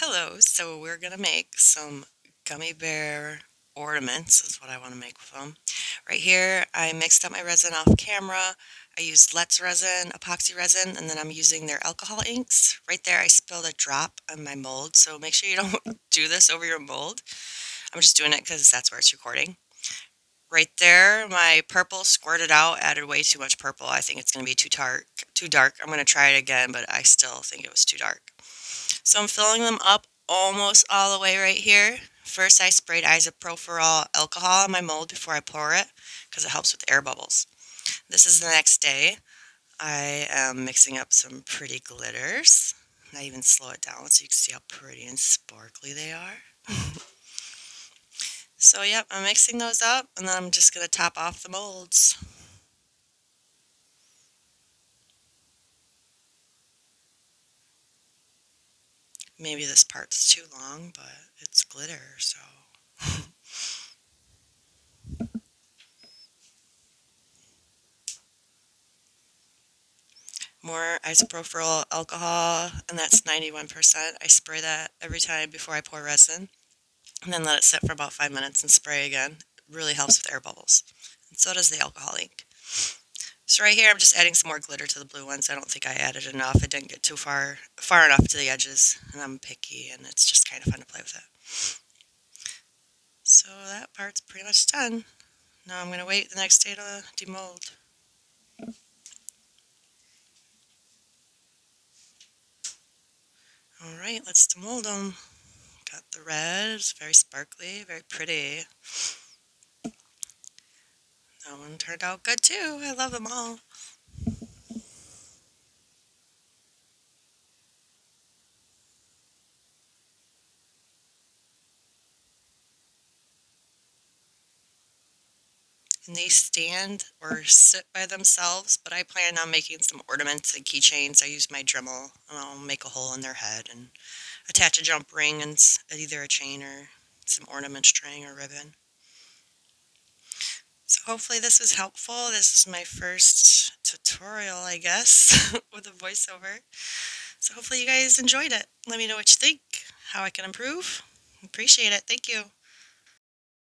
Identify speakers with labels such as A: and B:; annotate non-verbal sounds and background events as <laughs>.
A: Hello, so we're going to make some gummy bear ornaments is what I want to make with them. Right here I mixed up my resin off camera. I used Let's resin, epoxy resin, and then I'm using their alcohol inks. Right there I spilled a drop on my mold, so make sure you don't <laughs> do this over your mold. I'm just doing it because that's where it's recording. Right there, my purple squirted out, added way too much purple. I think it's going to be too dark. Too dark. I'm going to try it again, but I still think it was too dark. So I'm filling them up almost all the way right here. First I sprayed isopropyl alcohol on my mold before I pour it because it helps with air bubbles. This is the next day. I am mixing up some pretty glitters. I even slow it down so you can see how pretty and sparkly they are. <laughs> so yep, I'm mixing those up and then I'm just going to top off the molds. Maybe this part's too long, but it's glitter, so. <laughs> More isopropyl alcohol, and that's 91%. I spray that every time before I pour resin, and then let it sit for about five minutes and spray again. It really helps with air bubbles. And so does the alcohol ink. So right here I'm just adding some more glitter to the blue ones. I don't think I added enough. It didn't get too far far enough to the edges. And I'm picky and it's just kind of fun to play with it. So that part's pretty much done. Now I'm going to wait the next day to demold. Alright, let's demold them. Got the red, it's very sparkly, very pretty. That one turned out good too. I love them all. and they stand or sit by themselves, but I plan on making some ornaments and keychains. I use my Dremel and I'll make a hole in their head and attach a jump ring and either a chain or some ornament string or ribbon. Hopefully this was helpful. This is my first tutorial, I guess, <laughs> with a voiceover. So hopefully you guys enjoyed it. Let me know what you think, how I can improve. Appreciate it. Thank you.